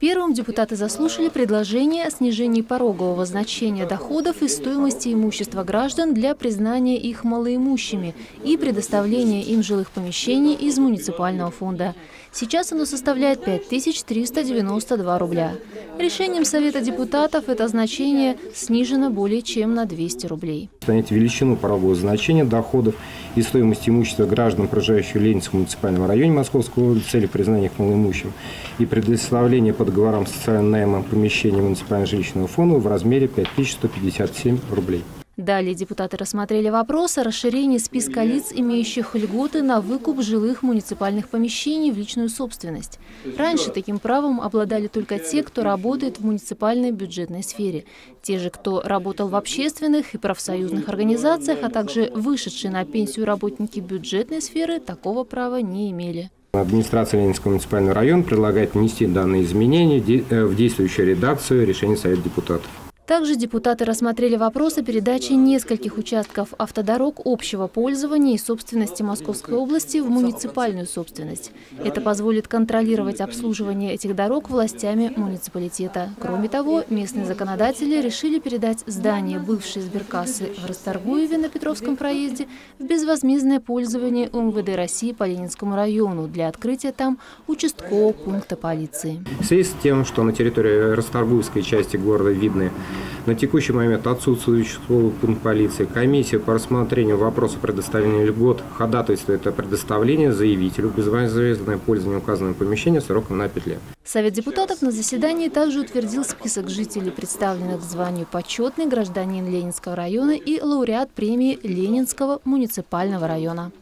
Первым депутаты заслушали предложение о снижении порогового значения доходов и стоимости имущества граждан для признания их малоимущими и предоставления им жилых помещений из муниципального фонда. Сейчас оно составляет 5392 рубля. Решением Совета депутатов это значение снижено более чем на 200 рублей. Станет величину порогового значения доходов и стоимости имущества граждан, проживающих в Ленинском муниципальном районе Московской области, цели признания их малоимущим и предоставления по договорам социального найма помещений муниципального жилищного фонда в размере 5157 рублей. Далее депутаты рассмотрели вопрос о расширении списка лиц, имеющих льготы на выкуп жилых муниципальных помещений в личную собственность. Раньше таким правом обладали только те, кто работает в муниципальной бюджетной сфере. Те же, кто работал в общественных и профсоюзных организациях, а также вышедшие на пенсию работники бюджетной сферы, такого права не имели. Администрация Ленинского муниципального района предлагает внести данные изменения э, в действующую редакцию решения Совета депутатов. Также депутаты рассмотрели вопрос о передаче нескольких участков автодорог общего пользования и собственности Московской области в муниципальную собственность. Это позволит контролировать обслуживание этих дорог властями муниципалитета. Кроме того, местные законодатели решили передать здание бывшей сберкассы в Расторгуеве на Петровском проезде в безвозмездное пользование МВД России по Ленинскому району для открытия там участкового пункта полиции. В связи с тем, что на территории Расторгуевской части города видны на текущий момент отсутствует участковый пункт полиции. Комиссия по рассмотрению вопроса предоставления льгот ходатайствует о предоставлении заявителю безвозмездное пользование указанного помещения сроком на 5 лет. Совет депутатов на заседании также утвердил список жителей, представленных в званию «Почетный гражданин Ленинского района» и лауреат премии Ленинского муниципального района.